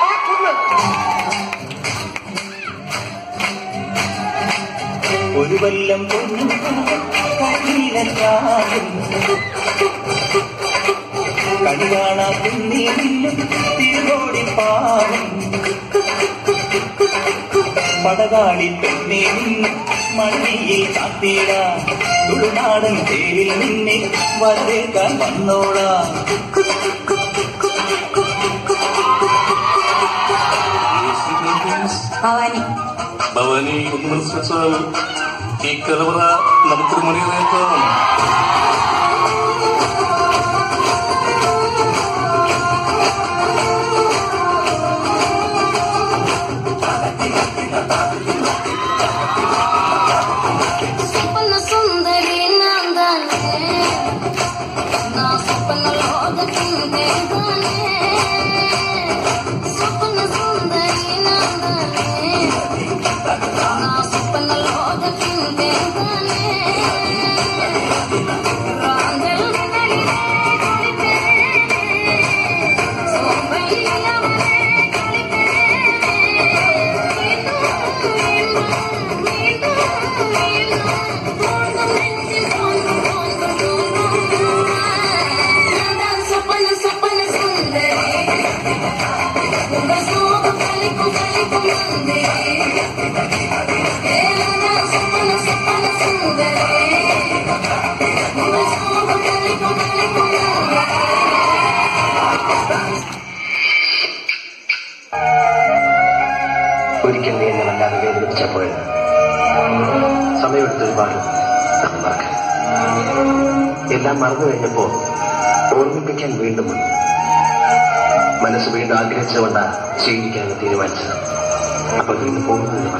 ആ ഒരു കൊല്ലം കണി കാണാ പാടും പടകാളി പെണ്ണേ നിന്ന് മണ്ണിയിൽ കാത്തിട തുളുനാടൻ പേരിൽ നിന്നെ വരേക്കാൻ വന്നോളാം. Bawani. Bawani, untuk menurut saya, ikan lebaran, namun terima kasih. Oh, എന്നെ വല്ലാതെ വേദനിപ്പിച്ചപ്പോൾ സമയമെടുത്ത് ഒരുപാട് എല്ലാം മറന്നു കഴിഞ്ഞപ്പോ ഓർമ്മിപ്പിക്കാൻ വീണ്ടും മനസ്സ് വീണ്ടും ആഗ്രഹിച്ചുകൊണ്ട് ചെയ്യിക്കാൻ തീരുമാനിച്ചത് അപ്പൊ വീണ്ടും പോകുന്നതെന്ന്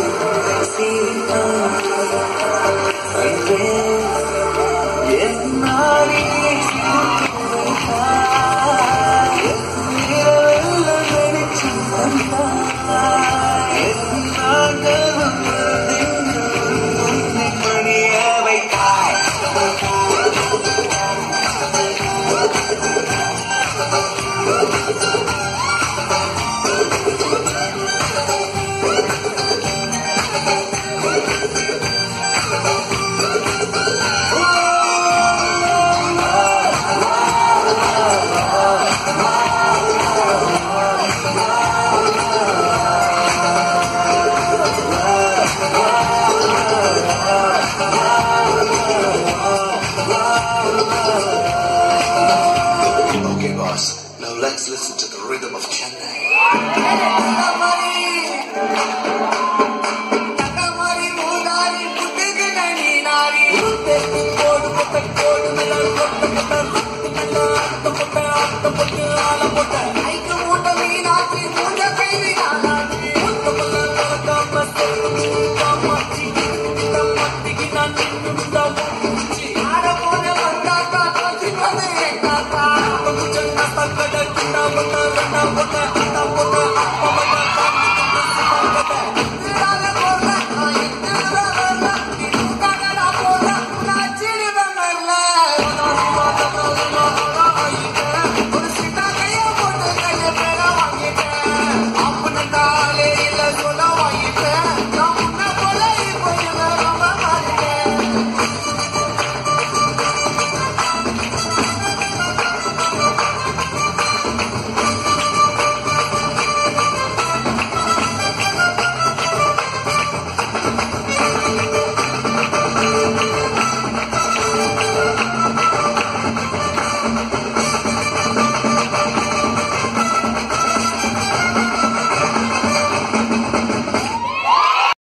Thank you. Let's listen to the rhythm of Chennai. Bata, bata, bata, bata, bata.